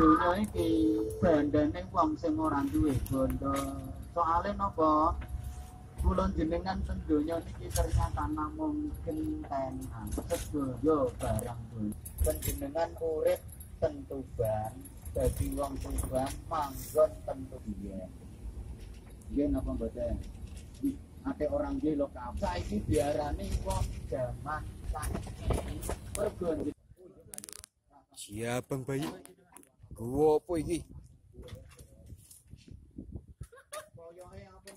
Dunia iki bandane wong sing ora duwe bondo. Soale napa? Kula jenengan teng donya niki ternyata mungkin tenan. Sedaya barang donya. Panjenengan urip teng Tuban, dadi wong Tuban manggon teng Tuban. Nggih napa mboten? Ate orang nggih lho kabeh. Saiki diarani wong jaman saiki. Mergo Siap, Bang Bayu. Gua apa iki? Koyoke apa